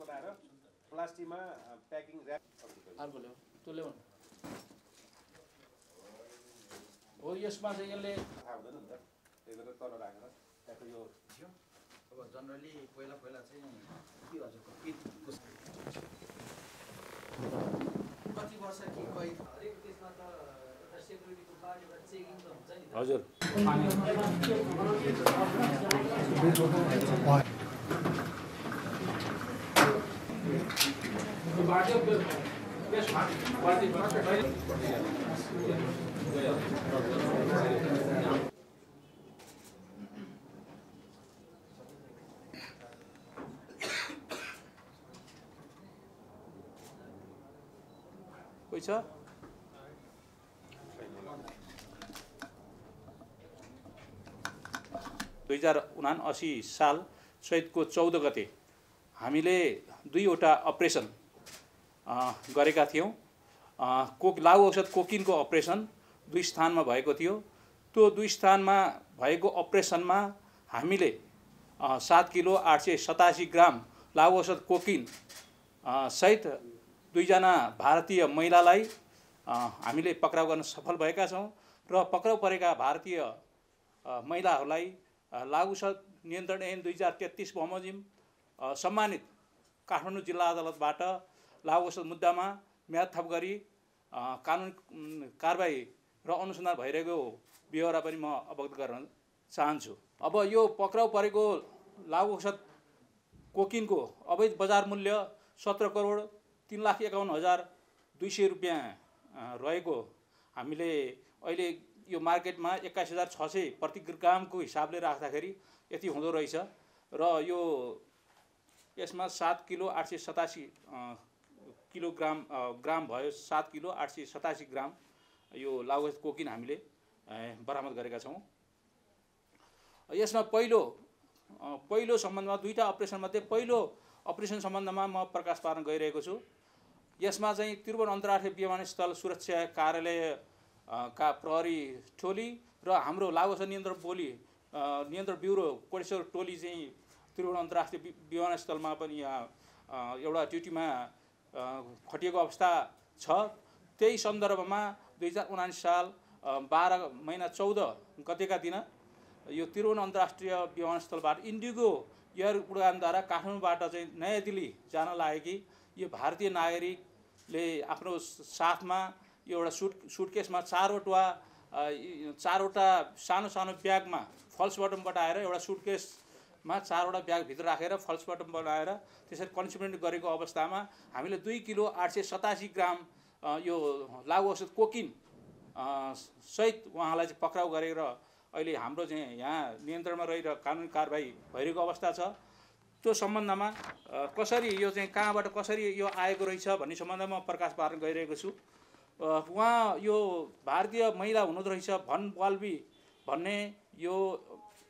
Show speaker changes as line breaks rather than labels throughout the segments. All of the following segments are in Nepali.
बनाएर प्लास्टिकमा प्याकिङ ऱ्याप अर्को ल्याऊ त्यो ल्याउनु हो यसमा चाहिँ यसले
थाहा हुँदैन नि त। त्यही भएर तल राखेर त्यहाँको यो
थियो। अब जनरली पहिला पहिला चाहिँ के हजुरको हजुर कति वर्ष के कैद हरेक त्यसमा त
हजुर। कोही छ दुई हजार उना असी साल चैतको चौध गते हामीले दुईवटा अपरेसन गरेका थियौँ। कोक लागु औषध कोकिनको अपरेसन दुई स्थानमा भएको थियो। त्यो दुई स्थानमा भएको अपरेसनमा हामीले सात किलो आठ सय सतासी ग्राम लागु औषध कोकिन सहित दुईजना भारतीय महिलालाई हामीले पक्राउ गर्न सफल भएका छौँ र पक्राउ परेका भारतीय महिलाहरूलाई लागु औषध नियन्त्रण ऐन दुई हजार तेत्तिस बमोजिम सम्मानित काठमाडौँ जिल्ला अदालतबाट लागु औषध मुद्दामा म्याद थप गरी कानुन उम्, कारबाही र अनुसन्धान भइरहेको बेहोरा पनि म अवगत गराउन चाहन्छु। अब यो पक्राउ परेको लागु औषध कोकिनको अवैध बजार मूल्य सत्र करोड तिन लाख एकाउन्न हजार दुई सय रुपियाँ रहेको हामीले अहिले यो मार्केटमा एक्काइस हजार छ सय प्रति ग्रामको हिसाबले राख्दाखेरि यति हुँदो रहेछ र यो यसमा सात किलो आठ सय सतासी किलोग्राम ग्राम भयो सात किलो आठ सय सतासी ग्राम। यो लागु कोकिन हामीले बरामद गरेका छौँ। यसमा पहिलो पहिलो सम्बन्धमा दुईवटा अपरेसनमध्ये पहिलो अपरेसन सम्बन्धमा म प्रकाश पार्न गइरहेको छु। यसमा चाहिँ त्रिभुवन अन्तर्राष्ट्रिय विमानस्थल सुरक्षा कार्यालय का प्रहरी टोली र हाम्रो लागु औषध नियन्त्रण बोली नियन्त्रण ब्युरो कोटेश्वर टोली चाहिँ त्रिभुवन अन्तर्राष्ट्रिय विमानस्थलमा पनि यहाँ एउटा ड्युटीमा खटिएको अवस्था छ। त्यही सन्दर्भमा दुई हजार उनासी साल बाह्र महिना चौध गतेका दिन यो त्रिभुवन अन्तर्राष्ट्रिय विमानस्थलबाट इन्डिगो एयर उडानद्वारा काठमाडौँबाट चाहिँ नयाँ दिल्ली जान लागेकी यो भारतीय नागरिकले आफ्नो साथमा यो एउटा सुट सुटकेसमा चारवटा चारवटा सानो सानो ब्यागमा फल्स बटम बटाएर एउटा सुटकेसमा चारवटा ब्यागभित्र राखेर फल्स बटम बनाएर त्यसरी कन्सिमेन्ट गरेको अवस्थामा हामीले दुई किलो आठ सय सतासी ग्राम यो लागु औषध कोकिन सहित उहाँलाई चाहिँ पक्राउ गरेर अहिले हाम्रो चाहिँ यहाँ नियन्त्रणमा रहेर कानुनी कारबाही भइरहेको अवस्था छ। त्यो सम्बन्धमा कसरी यो चाहिँ कहाँबाट कसरी यो आएको रहेछ भन्ने सम्बन्धमा म प्रकाश पार्न गइरहेको छु। उहाँ यो भारतीय महिला हुनुहुँदो रहेछ भन वाल्बी भन्ने यो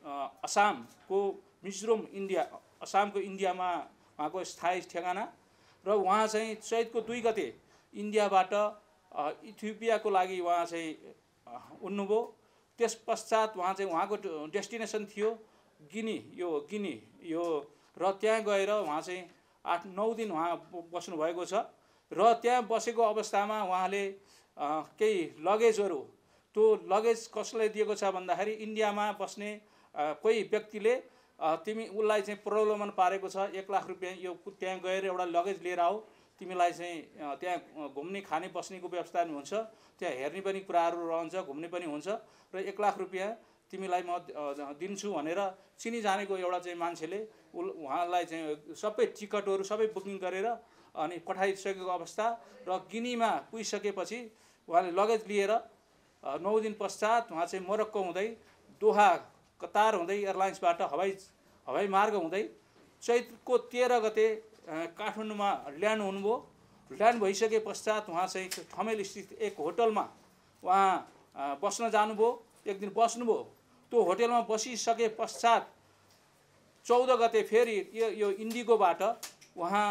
अ, असमको मिजोरम इन्डिया असमको इन्डियामा उहाँको स्थायी ठेगाना र उहाँ चाहिँ चैतको दुई गते इन्डियाबाट इथियोपियाको लागि उहाँ चाहिँ उड्नुभयो। त्यस पश्चात उहाँ चाहिँ उहाँको डेस्टिनेसन थियो गिनी यो गिनी यो र त्यहाँ गएर उहाँ चाहिँ आठ नौ दिन उहाँ बस्नुभएको छ। र त्यहाँ बसेको अवस्थामा उहाँले केही लगेजहरू त्यो लगेज कसलाई दिएको छ भन्दाखेरि इन्डियामा बस्ने कोही व्यक्तिले तिमी उसलाई चाहिँ प्रलोभन पारेको छ एक लाख रुपियाँ यो त्यहाँ गएर एउटा लगेज लिएर आऊ। तिमीलाई चाहिँ त्यहाँ घुम्ने खाने बस्नेको व्यवस्था पनि हुन्छ। त्यहाँ हेर्ने पनि कुराहरू रहन्छ घुम्ने पनि हुन्छ। र एक लाख रुपियाँ तिमीलाई म दिन्छु भनेर चिनी जानेको एउटा चाहिँ मान्छेले उल उहाँलाई चाहिँ सबै टिकटहरू सबै बुकिङ गरेर अनि पठाइसकेको अवस्था र गिनीमा पुगिसकेपछि उहाँले लगेज लिएर नौ दिन पश्चात उहाँ चाहिँ मोरक्को हुँदै दोहा कतार हुँदै एयरलाइन्सबाट हवाई हवाई मार्ग हुँदै चैतको तेह्र गते काठमाडौँमा ल्यान्ड हुनुभयो। ल्यान्ड भइसके पश्चात उहाँ चाहिँ ठमेल स्थित एक होटलमा उहाँ बस्न जानुभयो। एक दिन बस्नुभयो। त्यो होटलमा बसिसके पश्चात चौध गते फेरि यो यो इन्डिगोबाट उहाँ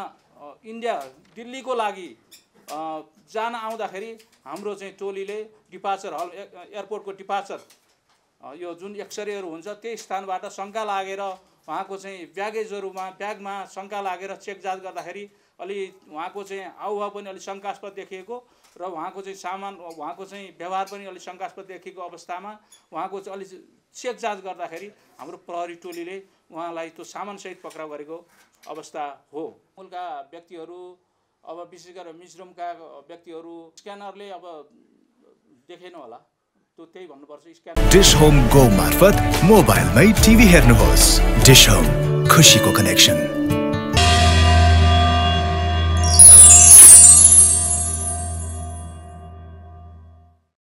इन्डिया दिल्लीको लागि जान आउँदाखेरि हाम्रो चाहिँ टोलीले डिपार्चर हल एयरपोर्टको डिपार्चर यो जुन एक्सरेहरू हुन्छ त्यही स्थानबाट शङ्का लागेर उहाँको चाहिँ ब्यागेजहरूमा ब्यागमा शङ्का लागेर चेक जाँच गर्दाखेरि अलि उहाँको चाहिँ हाउभाव पनि अलिक शङ्कास्पद देखिएको र उहाँको चाहिँ सामान उहाँको चाहिँ व्यवहार पनि अलिक शङ्कास्पद देखिएको अवस्थामा उहाँको चाहिँ अलिक चेक जाँच गर्दाखेरि हाम्रो प्रहरी टोलीले उहाँलाई त्यो सामानसहित पक्राउ गरेको अवस्था हो। मूलका व्यक्तिहरू अब विशेष गरेर मिजोरमका व्यक्तिहरू स्क्यानरले अब देखेन होला।
डिस होम गो मार्फत मोबाइलमै टिभी हेर्नुहोस्। डिस होम खुसीको कनेक्सन